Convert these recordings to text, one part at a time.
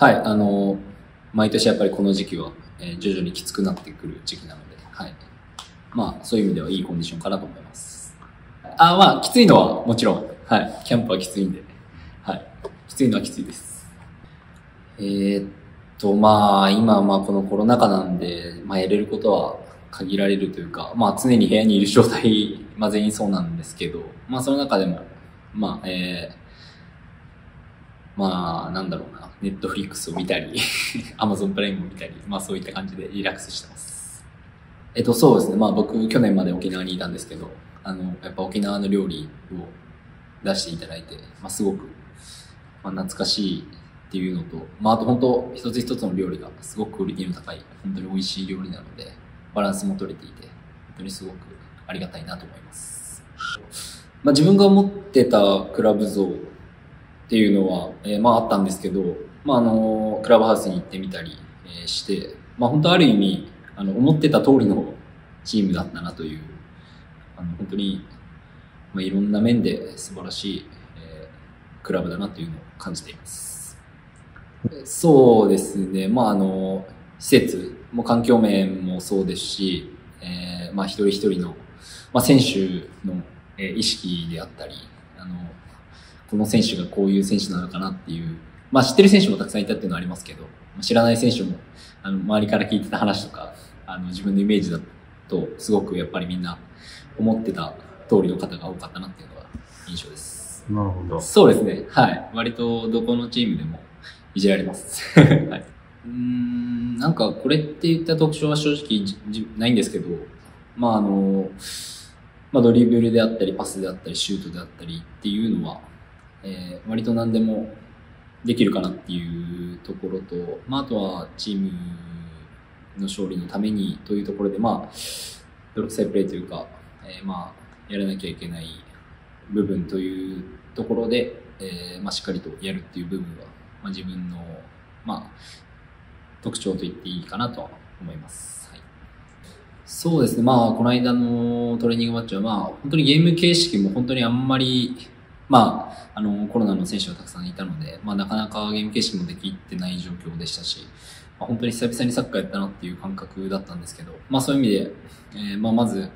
はい、あの、毎年やっぱりこの時期は、え徐々にきつくなってくる時期なので、はい。まあ、そういう意味ではいいコンディションかなと思います。あ、まあ、きついのはもちろん、はい。キャンプはきついんで、はい。きついのはきついです。えーっと、まあ、今はまあこのコロナ禍なんで、まあやれることは限られるというか、まあ常に部屋にいる状態、まあ全員そうなんですけど、まあその中でも、まあ、えー、まあ、なんだろうな、ネットフリックスを見たり、アマゾンプライムを見たり、まあそういった感じでリラックスしてます。えっと、そうですね。まあ僕、去年まで沖縄にいたんですけど、あの、やっぱ沖縄の料理を出していただいて、まあすごく、まあ懐かしいっていうのと、まああと本当、一つ一つの料理がすごくクオリティの高い、本当に美味しい料理なので、バランスも取れていて、本当にすごくありがたいなと思います。まあ自分が思ってたクラブ像っていうのは、えーまああったんですけど、まああの、クラブハウスに行ってみたり、えーして、まあ本当ある意味、あの、思ってた通りのチームだったなという、あの、本当に、まあいろんな面で素晴らしい、えークラブだなというのを感じています。そうですね、まああの、施設も環境面もそうですし、えーまあ一人一人の、まあ選手の、えー意識であったり、あの、この選手がこういう選手なのかなっていう、まあ知ってる選手もたくさんいたっていうのはありますけど、知らない選手も、あの、周りから聞いてた話とか、あの、自分のイメージだと、すごくやっぱりみんな思ってた通りの方が多かったなっていうのが印象です。なるほど。そうですね。はい。割とどこのチームでもいじられます。はい。うーん、なんかこれって言った特徴は正直ないんですけど、まああの、まあドリブルであったりパスであったりシュートであったりっていうのは、えー割と何でもできるかなっていうところと、まああとはチームの勝利のためにというところで、まあ、泥臭いプレーというか、えーまあ、やらなきゃいけない部分というところで、えーまあ、しっかりとやるっていう部分は、まあ、自分の、まあ、特徴と言っていいかなとは思います。はい、そうですね、まあ、この間のトレーニングマッチは、まあ、本当にゲーム形式も本当にあんまり、まあ、あの、コロナの選手がたくさんいたので、まあ、なかなかゲーム形式もできてない状況でしたし、まあ、本当に久々にサッカーやったなっていう感覚だったんですけど、まあ、そういう意味で、えーまあ、まず、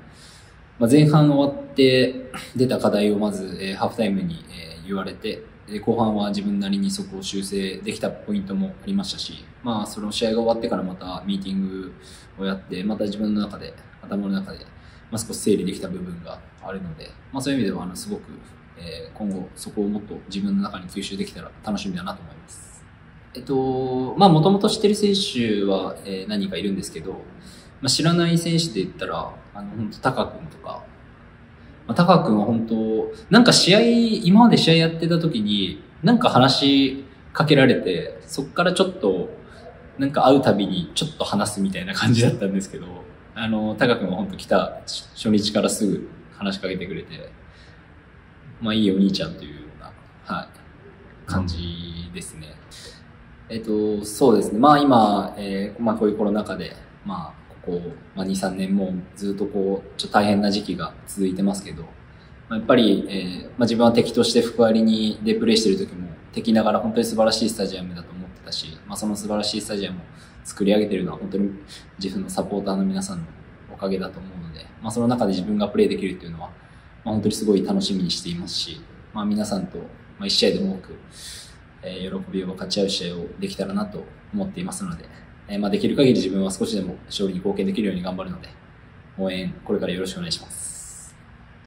まあ、前半終わって出た課題をまず、えーハーフタイムに、えー言われて、で後半は自分なりにそこを修正できたポイントもありましたし、まあ、その試合が終わってからまたミーティングをやって、また自分の中で、頭の中で、まあ、少し整理できた部分があるので、まあ、そういう意味では、あの、すごく、えー今後そこをもっと自分の中に吸収できたら楽しみだなと思います。えっと、まあ、もともと知ってる選手は、えー何人かいるんですけど、まあ、知らない選手で言ったら、あの、本当タカ君とか、まあ、タカ君は本当、なんか試合、今まで試合やってた時に、なんか話しかけられて、そっからちょっと、なんか会うたびにちょっと話すみたいな感じだったんですけど、あの、タカ君は本当来た初日からすぐ話しかけてくれて、まあいいお兄ちゃんというような、はい、感じですね。えっと、そうですね。まあ今、えーまあこういうコロナ禍で、まあここ、まあ2、3年もずっとこう、ちょっと大変な時期が続いてますけど、まあ、やっぱり、えーまあ自分は敵として福割にでプレーしてる時も、敵ながら本当に素晴らしいスタジアムだと思ってたし、まあその素晴らしいスタジアムを作り上げてるのは本当に自分のサポーターの皆さんのおかげだと思うので、まあその中で自分がプレーできるっていうのは、まあ本当にすごい楽しみにしていますし、まあ皆さんと、まあ一試合でも多く、えー喜びを分かち合う試合をできたらなと思っていますので、えーまあ、できる限り自分は少しでも勝利に貢献できるように頑張るので、応援これからよろしくお願いします。